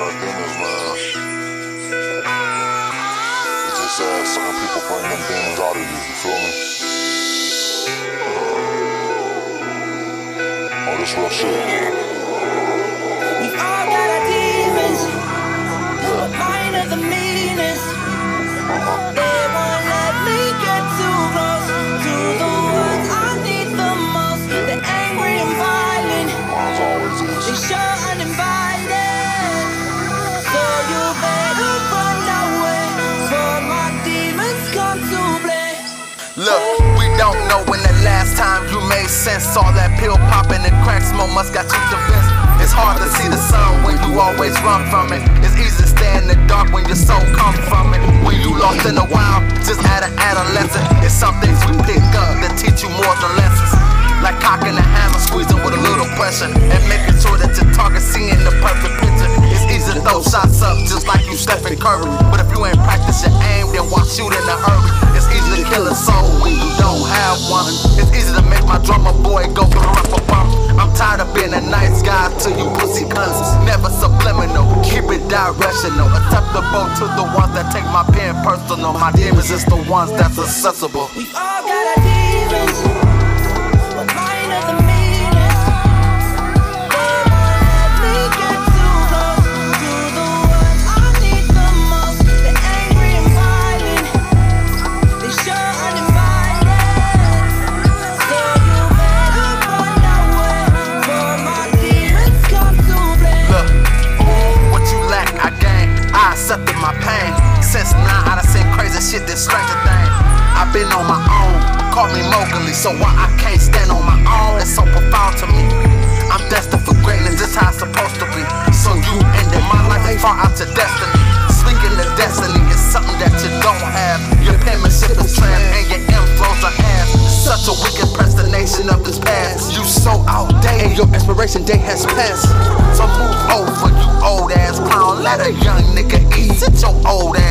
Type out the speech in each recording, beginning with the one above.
all. It's just sad certain people bring them demons out of you, you feel me? All this rough shit. Look, we don't know when the last time you made sense. All that pill popping and crack smoke must got you convinced. It's hard to see the sun when you always run from it. It's easy to stay in the dark when your soul comes from it. When you lost in the wild, just at an adolescent. It's some things we pick up that teach you more than lessons. Like cocking a hammer, squeezing with a little pressure, and making sure that your target seeing the perfect picture. It's easy to throw shots up just like you Stephen Curry. But if you ain't practice your aim, then why shoot in a hurry? It's easy to kill a soul you. Never subliminal, keep it directional. Acceptable to the ones that take my pen personal. My demons is the ones that's accessible. We've all got our demons, but mine are the been on my own, call me Mowgli. So why I can't stand on my own? It's so profound to me. I'm destined for greatness, this how it's supposed to be. So you ended my life ain't far out to destiny. Speaking of destiny is something that you don't have. Your penmanship is tramp and your inflows are ass. Such a wicked impersonation of this past. You so outdated, and your expiration date has passed. So move over, you old ass clown. Let a young nigga eat. Sit your old ass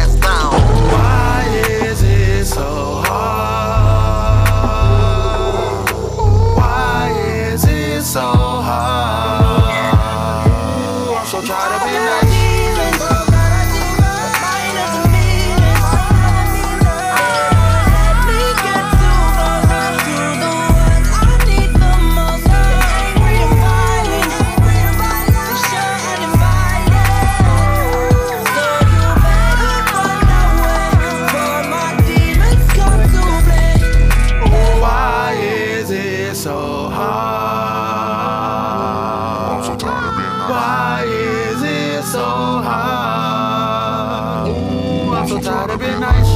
so tired of being nice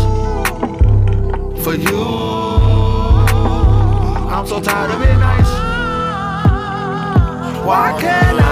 for you. I'm so tired of being nice. Why can't I?